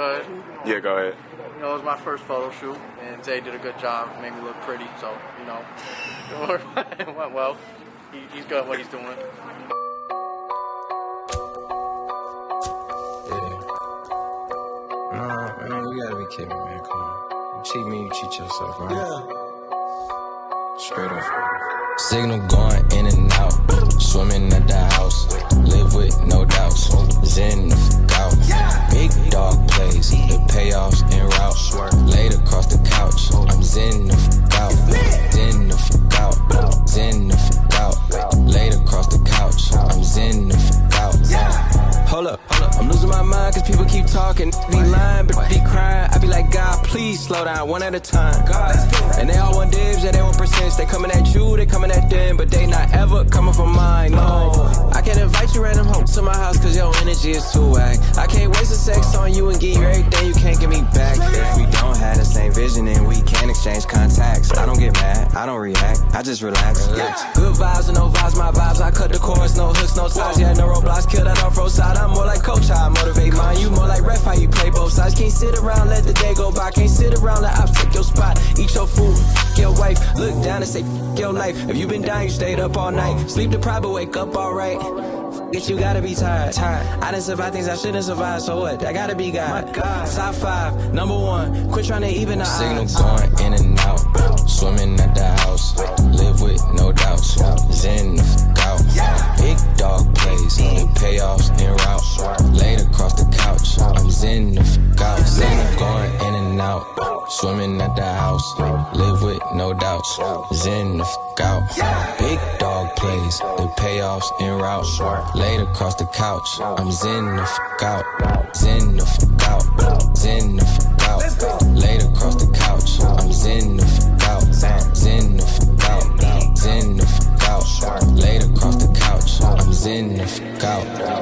Go ahead. Yeah, go ahead. You know, it was my first photo shoot, and Zay did a good job, made me look pretty. So, you know, it went well. He, he's good at what he's doing. Yeah. Nah, man, you gotta be kidding me, man. Come on. You cheat me, you cheat yourself, right? Yeah. Straight up. Signal going in and out. Swimming talking. Be lying, but be crying. I be like, God, please slow down one at a time. God. And they all want dibs, and they want percents. They coming at you, they coming at them, but they not ever coming from mine. No. I can't invite you random hoes to my house cause your energy is too whack. I can't waste a sex on you and give you everything you can't give me back. If we don't have the same vision and we can't exchange contacts, I don't get mad, I don't react, I just relax. Yeah. Good vibes and no vibes, my mine. You more like ref, how you play both sides. Can't sit around, let the day go by. Can't sit around, let ops take your spot. Eat your food, f- your wife. Look down and say, f- your life. If you been down, you stayed up all night. Sleep deprived, but wake up alright. Guess you gotta be tired. tired. I didn't survive things I shouldn't survive, so what? I gotta be God. Top five, number one. Quit trying to even the Signal going in and out. Swimming at the house. Swimming at the house. Live with no doubts. Zen the fuck out. Big dog plays. The payoffs en route. Laid across the couch. I'm zen the fuck out. Zen the fuck out. Zen the fuck out. Laid across the couch. I'm zen the fuck out. Zen the fuck out. Zen the fuck out. Laid across the couch. I'm zen the fuck out.